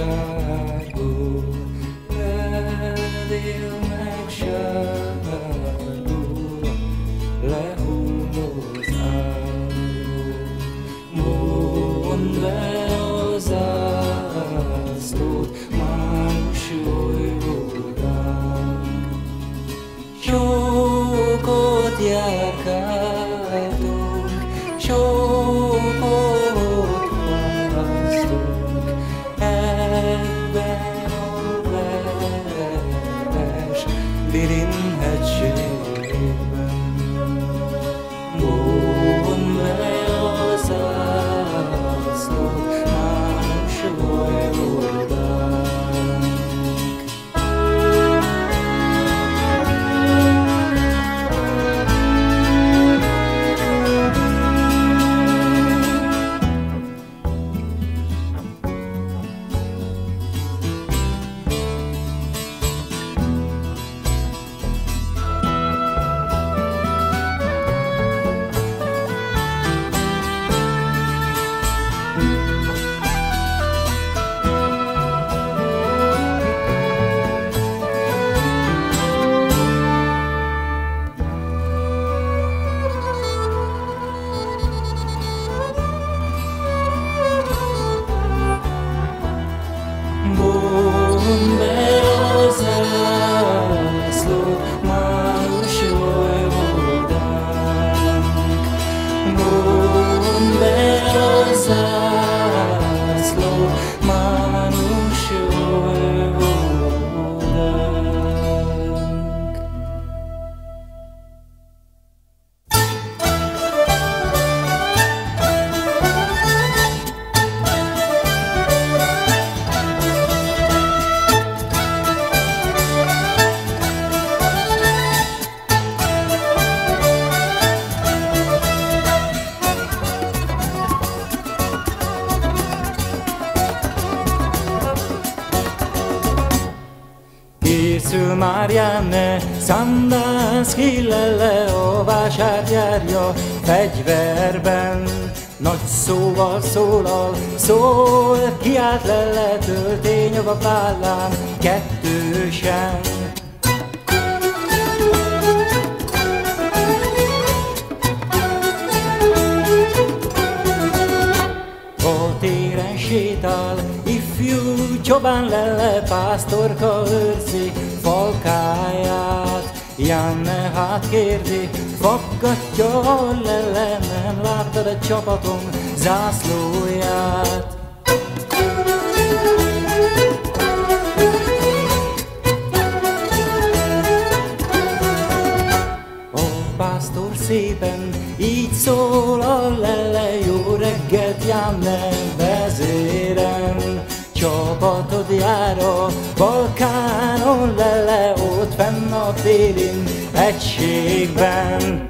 sárgó, meg sárgóra, az álló. Mondd le az ászlót, mágus jólygódám. Csókot teremos my life. Készül már Janne, Szandászki lele a vásár járja fegyverben. Nagy szóval szólal, szól, kiált lele, töltény a vállán, kettősen. A téren ifjú csobán lele, pásztorka őrzi falkáját. Janne hát kérdi, faggatja a lele, nem láttad a csapatom zászlóját. Pásztor szépen így szól a lele, jó reggelt Janne vezérem. Csapatod jár a a télin egységben.